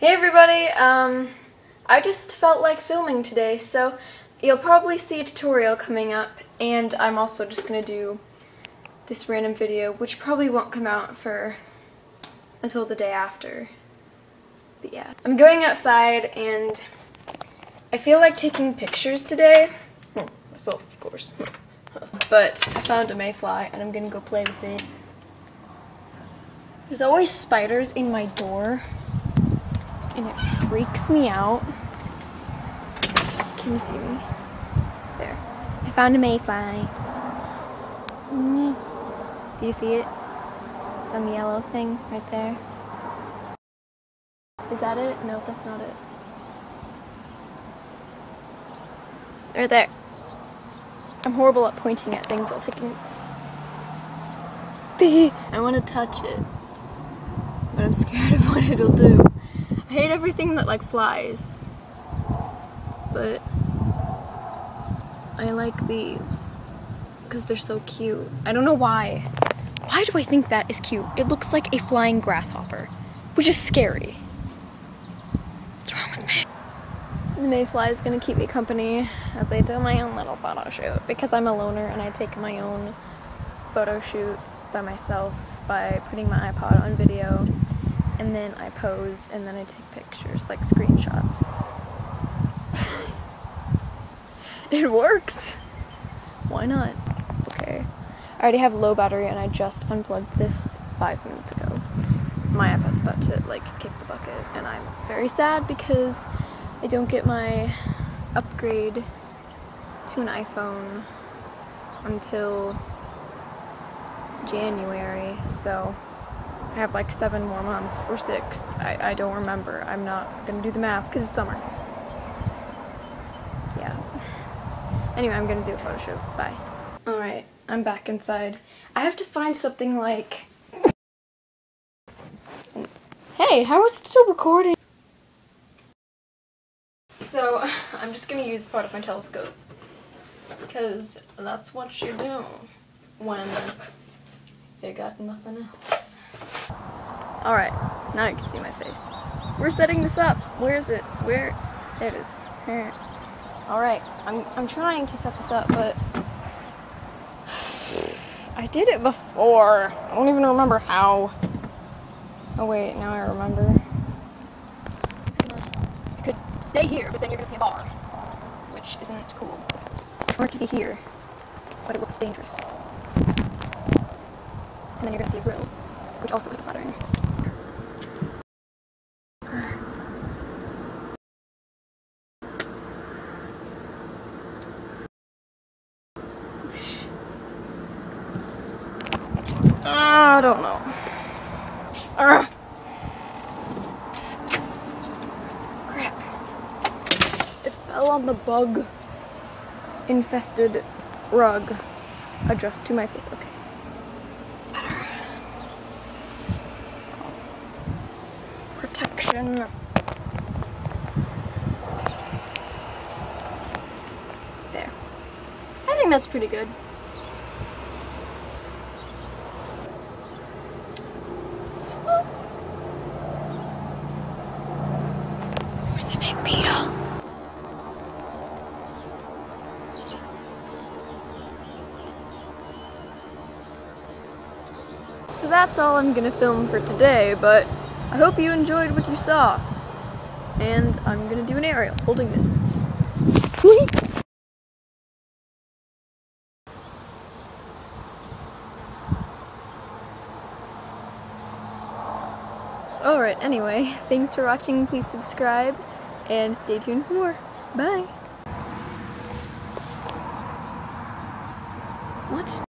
Hey everybody, um, I just felt like filming today, so you'll probably see a tutorial coming up, and I'm also just gonna do this random video, which probably won't come out for until the day after. But yeah, I'm going outside, and I feel like taking pictures today. Myself, of course. but I found a mayfly, and I'm gonna go play with it. There's always spiders in my door and it freaks me out. Can you see me? There. I found a mayfly. Do you see it? Some yellow thing right there. Is that it? No, that's not it. Right there. I'm horrible at pointing at things while taking. It. I want to touch it, but I'm scared of what it'll do. I hate everything that like flies. But I like these because they're so cute. I don't know why. Why do I think that is cute? It looks like a flying grasshopper, which is scary. What's wrong with me? The mayfly is gonna keep me company as I do my own little photo shoot because I'm a loner and I take my own photo shoots by myself by putting my iPod on video and then I pose and then I take pictures, like screenshots. it works! Why not? Okay. I already have low battery and I just unplugged this five minutes ago. My iPad's about to like kick the bucket and I'm very sad because I don't get my upgrade to an iPhone until January, so I have like seven more months or six. I, I don't remember. I'm not gonna do the math because it's summer. Yeah. Anyway, I'm gonna do a photo shoot. Bye. Alright, I'm back inside. I have to find something like. Hey, how is it still recording? So, I'm just gonna use part of my telescope. Because that's what you do when you got nothing else. Alright, now you can see my face. We're setting this up. Where is it? Where? There it is. Alright, I'm, I'm trying to set this up, but I did it before. I don't even remember how. Oh wait, now I remember. Gonna, I could stay here, but then you're gonna see a bar, which isn't cool. Or it could be here, but it looks dangerous. And then you're gonna see a grill, which also isn't flattering. Ah, I don't know. Crap. It fell on the bug infested rug. Adjust to my face. Okay. It's better. So, protection. There. I think that's pretty good. So that's all I'm gonna film for today, but I hope you enjoyed what you saw. And I'm gonna do an aerial holding this. Alright, anyway, thanks for watching. Please subscribe and stay tuned for more. Bye! What?